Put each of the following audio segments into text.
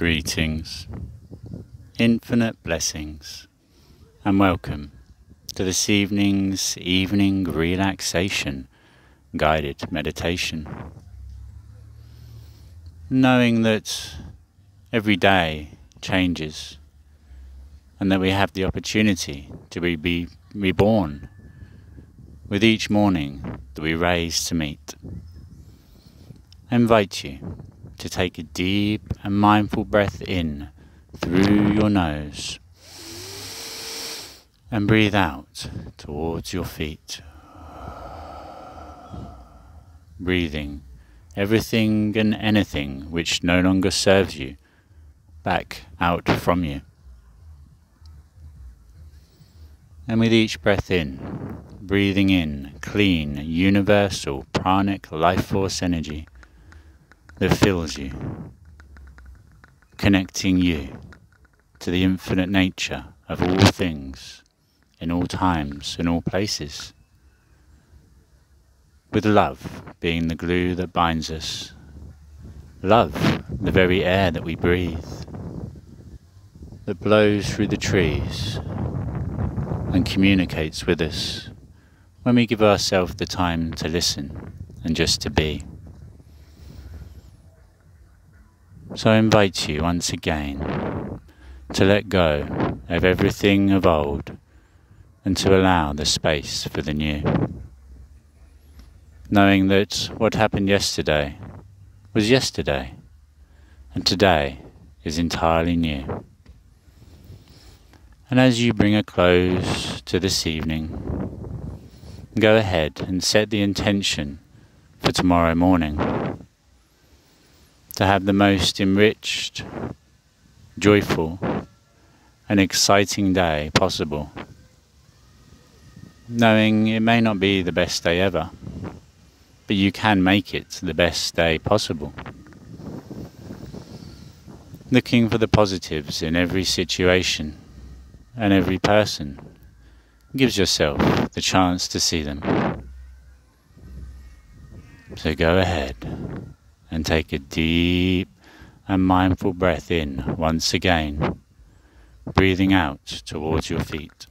Greetings, infinite blessings, and welcome to this evening's evening relaxation guided meditation. Knowing that every day changes and that we have the opportunity to be, reborn with each morning that we raise to meet. I invite you to take a deep and mindful breath in through your nose and breathe out towards your feet. Breathing everything and anything which no longer serves you back out from you. And with each breath in, breathing in clean, universal, pranic life force energy that fills you, connecting you to the infinite nature of all things, in all times, in all places. With love being the glue that binds us, love the very air that we breathe, that blows through the trees and communicates with us when we give ourselves the time to listen and just to be. So I invite you once again to let go of everything of old and to allow the space for the new. Knowing that what happened yesterday was yesterday and today is entirely new. And as you bring a close to this evening, go ahead and set the intention for tomorrow morning to have the most enriched, joyful, and exciting day possible. Knowing it may not be the best day ever, but you can make it the best day possible. Looking for the positives in every situation and every person gives yourself the chance to see them. So go ahead and take a deep and mindful breath in once again, breathing out towards your feet.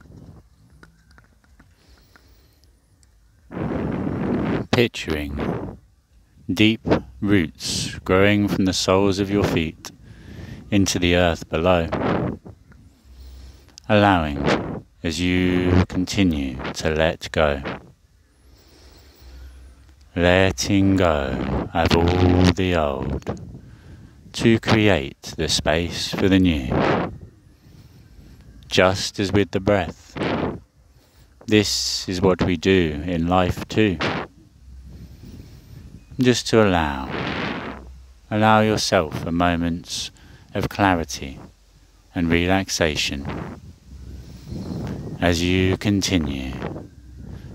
Picturing deep roots growing from the soles of your feet into the earth below, allowing as you continue to let go letting go of all the old to create the space for the new. Just as with the breath, this is what we do in life too. Just to allow, allow yourself a moment of clarity and relaxation as you continue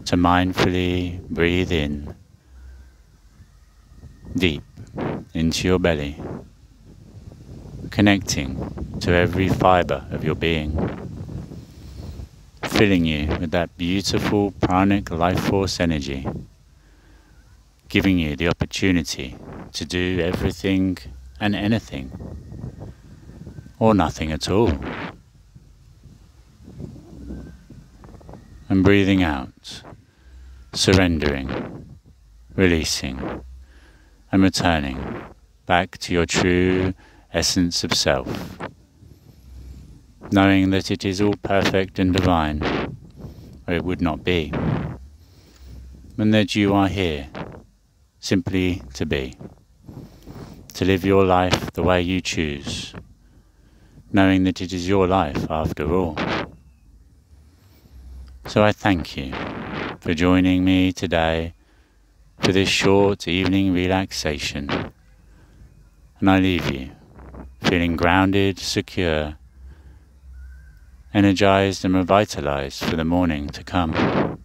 to mindfully breathe in deep into your belly, connecting to every fiber of your being, filling you with that beautiful pranic life force energy, giving you the opportunity to do everything and anything, or nothing at all. And breathing out, surrendering, releasing and returning back to your true essence of self, knowing that it is all perfect and divine, or it would not be, and that you are here simply to be, to live your life the way you choose, knowing that it is your life after all. So I thank you for joining me today for this short evening relaxation. And I leave you feeling grounded, secure, energized and revitalized for the morning to come.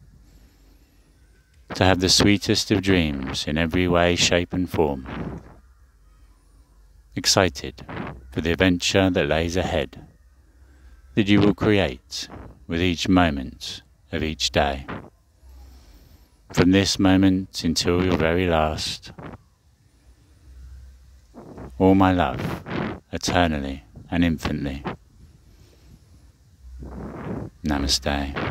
To have the sweetest of dreams in every way, shape and form. Excited for the adventure that lays ahead, that you will create with each moment of each day from this moment until your very last. All my love eternally and infinitely. Namaste.